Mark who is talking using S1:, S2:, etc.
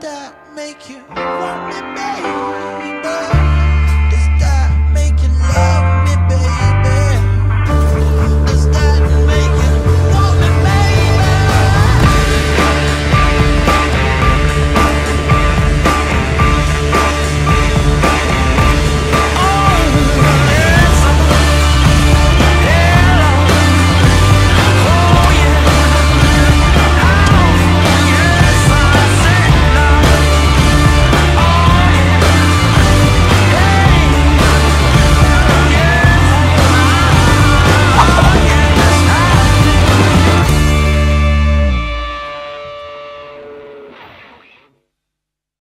S1: that make you want me, baby.